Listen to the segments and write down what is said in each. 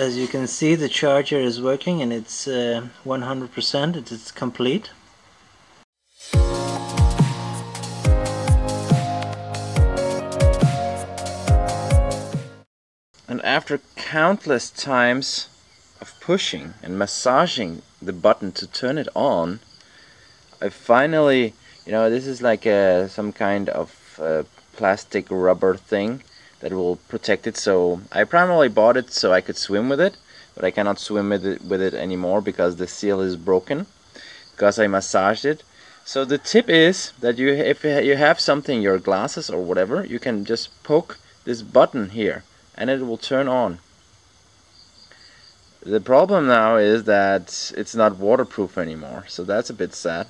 as you can see the charger is working and it's 100% uh, it is complete. And after countless times of pushing and massaging the button to turn it on I finally you know this is like a, some kind of uh, plastic rubber thing that will protect it. So I primarily bought it so I could swim with it but I cannot swim with it, with it anymore because the seal is broken because I massaged it. So the tip is that you if you have something your glasses or whatever you can just poke this button here and it will turn on. The problem now is that it's not waterproof anymore so that's a bit sad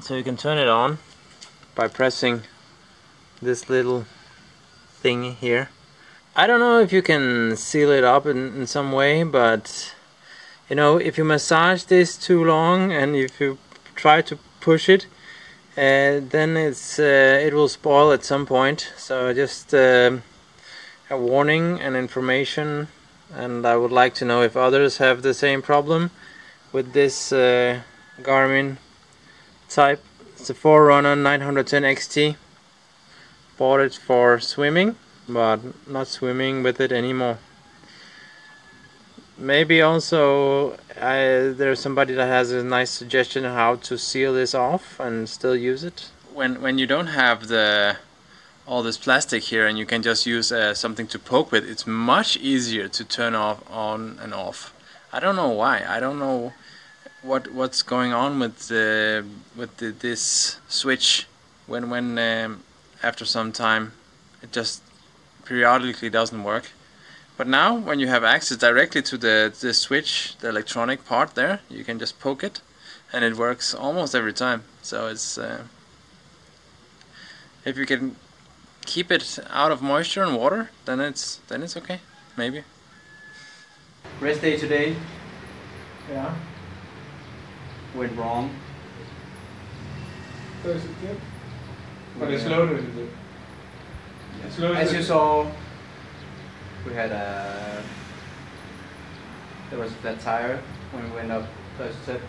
so you can turn it on by pressing this little thing here. I don't know if you can seal it up in, in some way but you know if you massage this too long and if you try to push it uh, then it's uh, it will spoil at some point. So just uh, a warning and information and I would like to know if others have the same problem with this uh, Garmin type. It's a Forerunner 910 XT. Bought it for swimming, but not swimming with it anymore. Maybe also I, there's somebody that has a nice suggestion how to seal this off and still use it. When when you don't have the all this plastic here and you can just use uh, something to poke with, it's much easier to turn off on and off. I don't know why. I don't know what what's going on with with the, this switch when when um, after some time it just periodically doesn't work. But now when you have access directly to the the switch the electronic part there you can just poke it and it works almost every time. So it's uh, if you can keep it out of moisture and water then it's then it's okay maybe. Rest day today. Yeah went wrong. So is it? But it's loaded, is it? It's loaded. As you saw, we had a there was a flat tire when we went up first step.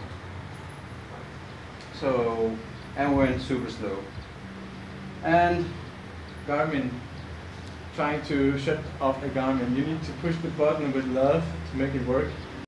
So and we went super slow. And Garmin trying to shut off a Garmin. You need to push the button with love to make it work.